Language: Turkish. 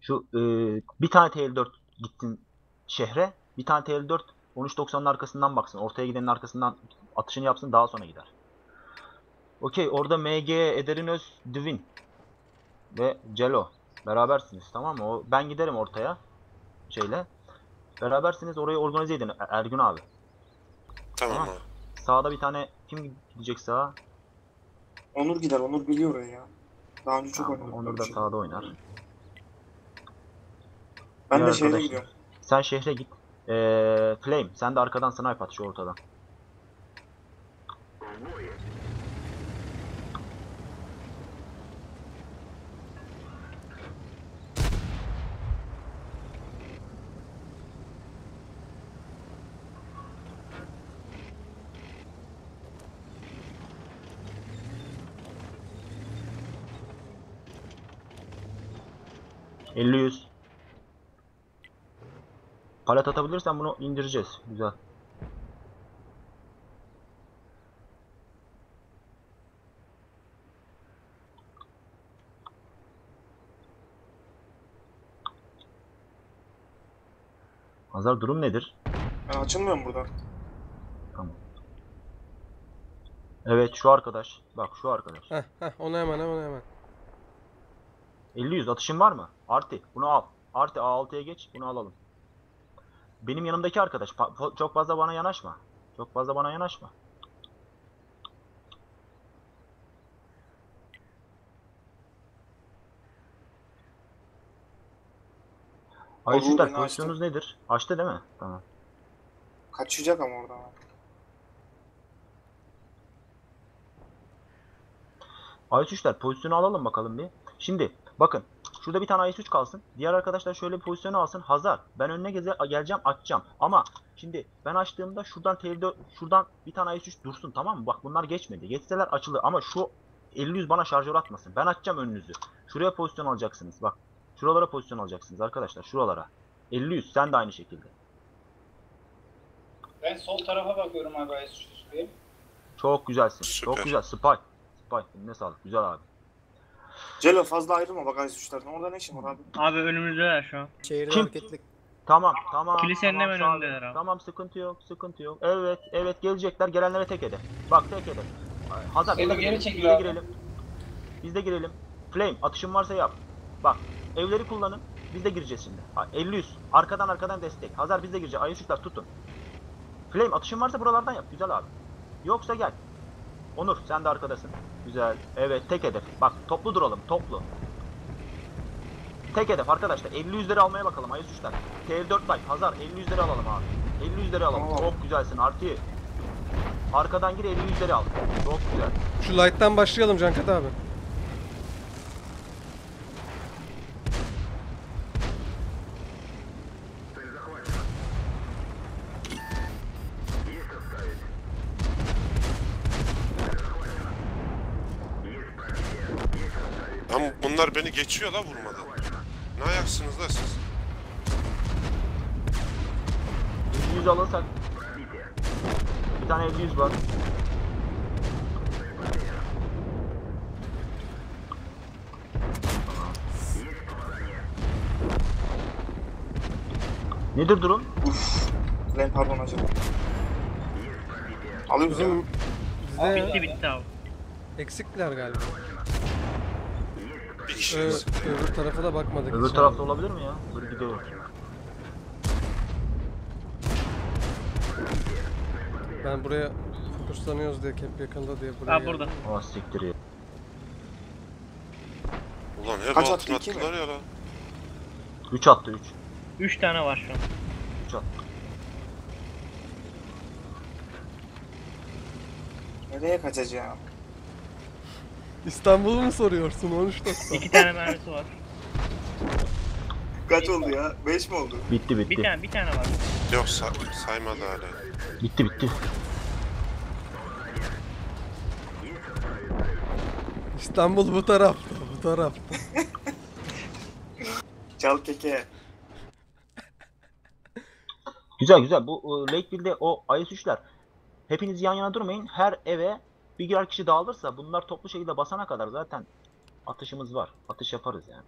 Şu e, bir tane TL4 gittin şehre. Bir tane TL4 13.90'ın arkasından baksın. Ortaya gidenin arkasından atışını yapsın daha sonra gider. Okey orada MG, Ederinöz, Divin ve Celo berabersiniz tamam mı? O, ben giderim ortaya şeyle. Berabersiniz orayı organize edin Er- Ergün abi. Tamam Tamam. abi. Sağda bir tane kim gidecek sağa? Onur gider. Onur biliyor orayı ya. Daha önce çok Tamam, oynadık. Onur da sağda oynar. Ben de şehre gidiyorum. Sen şehre git. Ee, Flame sen de arkadan snipe at şu ortadan. Elli yüz. Palet atabilirsen bunu indireceğiz. Güzel. Hazar durum nedir? Ben açılmıyorum buradan. Evet şu arkadaş. Bak şu arkadaş. Heh heh onu hemen onu hemen. 50-100 atışın var mı? Arti bunu al. Arti A6'ya geç bunu alalım. Benim yanımdaki arkadaş çok fazla bana yanaşma. Çok fazla bana yanaşma. Beni pozisyonunuz nedir? Açtı değil mi? Tamam. Kaçacak ama oradan. Ayşüster pozisyonu alalım bakalım bir. Şimdi bakın şurada bir tane Ayş 3 kalsın. Diğer arkadaşlar şöyle bir pozisyonu alsın. Hazar ben önüne geze geleceğim açacağım. Ama şimdi ben açtığımda şuradan TL4 şuradan bir tane Ayş 3 dursun tamam mı? Bak bunlar geçmedi. Geçseler açılır ama şu 50 bana şarjör atmasın. Ben açacağım önünüzü. Şuraya pozisyon alacaksınız. Bak. Şuralara pozisyon alacaksınız arkadaşlar. Şuralara. 50 sen de aynı şekilde. Ben sol tarafa bakıyorum abi Aysu'ya. Çok güzelsin. Süper. Çok güzel. Spy. Spy. Ne sağlık. Güzel abi. Celo fazla ayrılma bak Aziz Uçlar'dan. Orada ne işin var abi? Abi önümüzdeler şu an. Şehirde Kim? hareketlik. Tamam tamam. Kilisenin tamam, hemen sağ önündeler abi. Tamam sıkıntı yok sıkıntı yok. Evet evet gelecekler gelenlere tek ede. Bak tek ede. Hazar biz de geri girelim, biz de girelim. Biz de girelim. Flame atışın varsa yap. Bak evleri kullanın. Biz de gireceğiz şimdi. Ha, 50 100. Arkadan arkadan destek. Hazar biz de gireceğiz. Ayışıklar tutun. Flame atışın varsa buralardan yap. Güzel abi. Yoksa gel. Onur sen de arkadasın. Güzel. Evet tek hedef. Bak toplu duralım toplu. Tek hedef arkadaşlar 50 yüzleri almaya bakalım ayı suçlar. TL4 bay Hazar 50 yüzleri alalım abi. 50 yüzleri alalım. Tamam. Çok güzelsin Arti. Arkadan gir 50 yüzleri al. Çok güzel. Şu light'tan başlayalım Cankat abi. Ama bunlar beni geçiyor la vurmadan. Ne ayaksınız la siz? 100 alırsak. Bir tane 50 yüz var. Nedir durum? Lan pardon acaba. Alıyoruz. Bizim bizde Bitti bitti abi. eksikler galiba. Bir Ö, öbür tarafa da bakmadık. Öbür hiç tarafta abi. olabilir mi ya? Dur gidelim. Ben buraya fokuslanıyoruz diye camp yakında diye buraya geldim. burada. Ah siktir ya. Ulan her Kaç attı, iki attılar ya la. 3 attı 3. 3 tane var şu an. 3 attı. Nereye kaçacağım? İstanbul'u mu soruyorsun 13 dakika? 2 tane mermisi var. Kaç oldu ya? 5 mi oldu? Bitti Bir bitti. tane bir tane var. Yok say- saymadı hala. Bitti bitti. İstanbul bu tarafta, bu tarafta. Çal keke. Güzel güzel. Bu e, Lakeville'de o IS-3'ler hepiniz yan yana durmayın. Her eve bir birer kişi dağılırsa bunlar toplu şekilde basana kadar zaten atışımız var. Atış yaparız yani.